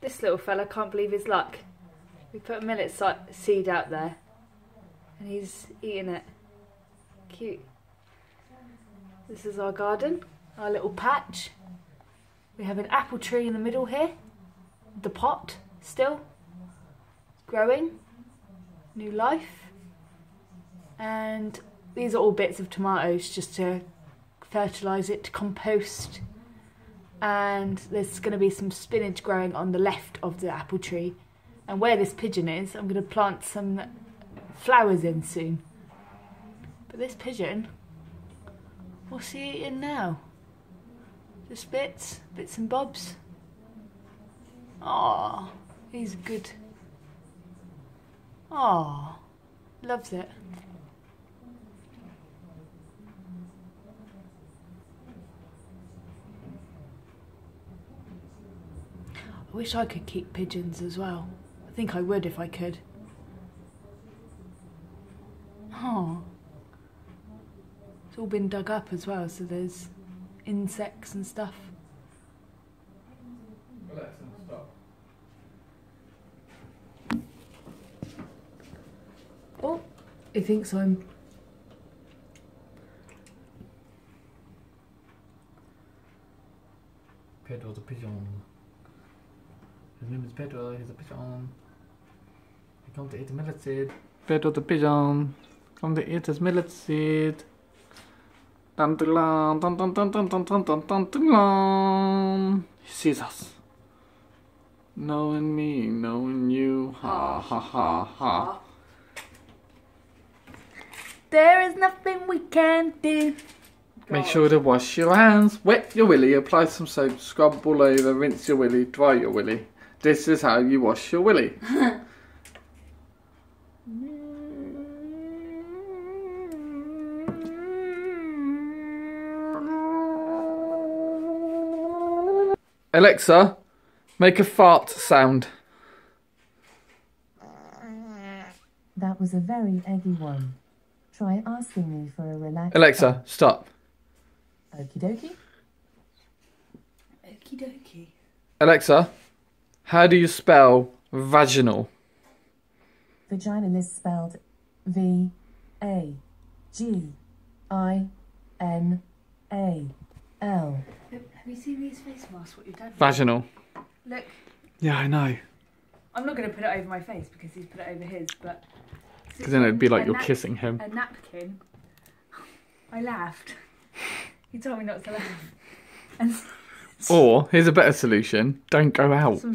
This little fella can't believe his luck. We put a millet seed out there and he's eating it. Cute. This is our garden, our little patch. We have an apple tree in the middle here. The pot still growing, new life. And these are all bits of tomatoes just to fertilise it, to compost. And there's going to be some spinach growing on the left of the apple tree. And where this pigeon is, I'm going to plant some flowers in soon. But this pigeon, what's he eating now? Just bits, bits and bobs. Ah, he's good. Ah, loves it. I wish I could keep pigeons as well. I think I would if I could. Oh. It's all been dug up as well, so there's insects and stuff. Stop. Oh, he thinks I'm. Pedro the pigeon. His name is Pedro, he's a pigeon. He come to eat the millet seed. Pedro the pigeon. Come to eat his millet seed. Dun dun dun dun dun dun dun dun dun dun dun dun. He sees us. Knowing me, knowing you. Ha ha ha ha. There is nothing we can do. Make sure to wash your hands, wet your willy, apply some soap, scrub all over, rinse your willy, dry your willy. This is how you wash your willy. Alexa, make a fart sound. That was a very eggy one. Try asking me for a relaxed. Alexa, stop. Okie dokie. Okie dokie. Alexa, how do you spell vaginal? Vaginal is spelled V A G I N A L. Have you seen these face masks? What your dad did? Vaginal. Look, Yeah, I know. I'm not going to put it over my face because he's put it over his, but. Because then it'd be like you're nap- kissing him. A napkin. I laughed. He told me not to laugh. And Or here's a better solution: don't go out. some